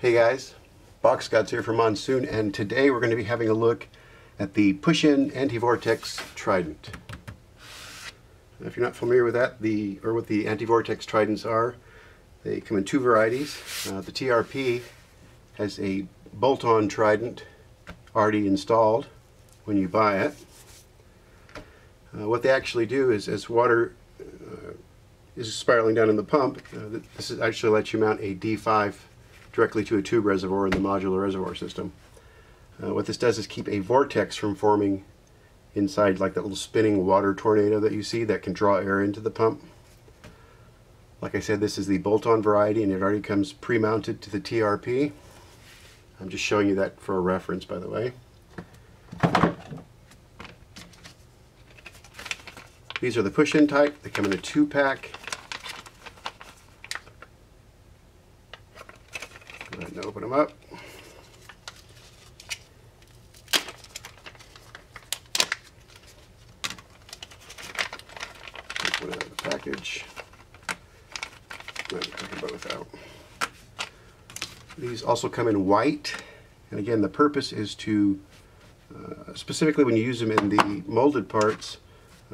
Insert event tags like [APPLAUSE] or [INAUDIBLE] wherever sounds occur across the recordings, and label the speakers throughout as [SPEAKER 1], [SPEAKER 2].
[SPEAKER 1] Hey guys, Box Gods here for Monsoon, and today we're going to be having a look at the push-in anti-vortex Trident. If you're not familiar with that, the or what the anti-vortex Tridents are, they come in two varieties. Uh, the TRP has a bolt-on Trident already installed when you buy it. Uh, what they actually do is, as water uh, is spiraling down in the pump, uh, this actually lets you mount a D5 directly to a tube reservoir in the modular reservoir system. Uh, what this does is keep a vortex from forming inside like that little spinning water tornado that you see that can draw air into the pump. Like I said, this is the bolt-on variety and it already comes pre-mounted to the TRP. I'm just showing you that for a reference, by the way. These are the push-in type. They come in a two-pack. Go ahead and open them up. Take one out of the package. Take both out. These also come in white. And again, the purpose is to, uh, specifically when you use them in the molded parts,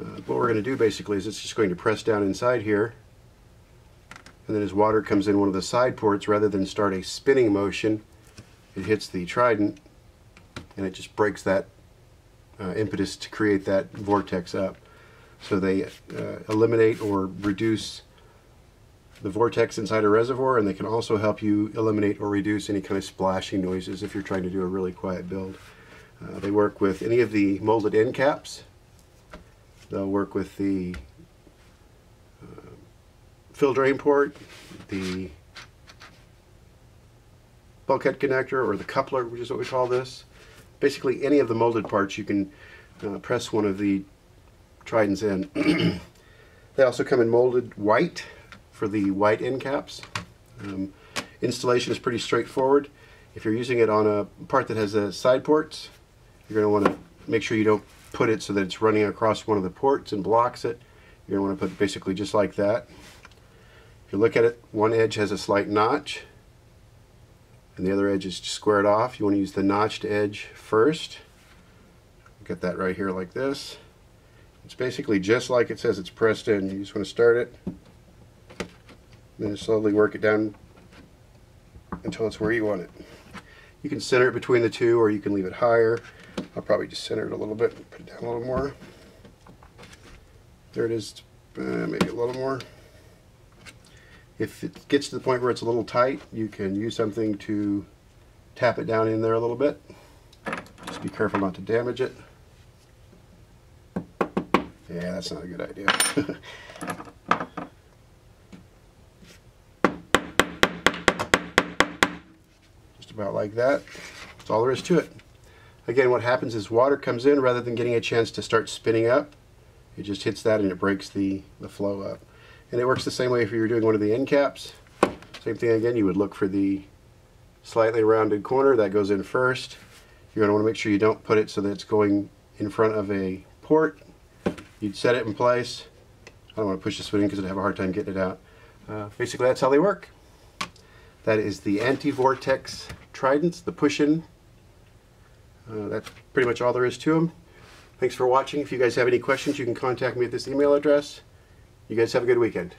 [SPEAKER 1] uh, what we're going to do basically is it's just going to press down inside here and then as water comes in one of the side ports rather than start a spinning motion it hits the trident and it just breaks that uh, impetus to create that vortex up so they uh, eliminate or reduce the vortex inside a reservoir and they can also help you eliminate or reduce any kind of splashing noises if you're trying to do a really quiet build. Uh, they work with any of the molded end caps They'll work with the fill drain port, the bulkhead connector or the coupler, which is what we call this. Basically any of the molded parts you can uh, press one of the tridents in. [CLEARS THROAT] they also come in molded white for the white end caps. Um, installation is pretty straightforward. If you're using it on a part that has a side ports, you're going to want to make sure you don't put it so that it's running across one of the ports and blocks it. You're going to want to put it basically just like that. You look at it, one edge has a slight notch and the other edge is squared off. You want to use the notched edge first. Get that right here like this. It's basically just like it says it's pressed in. You just want to start it, and then slowly work it down until it's where you want it. You can center it between the two or you can leave it higher. I'll probably just center it a little bit, put it down a little more. There it is, uh, maybe a little more. If it gets to the point where it's a little tight, you can use something to tap it down in there a little bit. Just be careful not to damage it. Yeah, that's not a good idea. [LAUGHS] Just about like that. That's all there is to it. Again, what happens is water comes in rather than getting a chance to start spinning up. It just hits that and it breaks the, the flow up. And it works the same way if you're doing one of the end caps. Same thing again, you would look for the slightly rounded corner. That goes in first. You're going to want to make sure you don't put it so that it's going in front of a port. You'd set it in place. I don't want to push this one in because I'd have a hard time getting it out. Uh, basically, that's how they work. That is the anti-vortex tridents, the push-in uh, that's pretty much all there is to them. Thanks for watching. If you guys have any questions, you can contact me at this email address. You guys have a good weekend.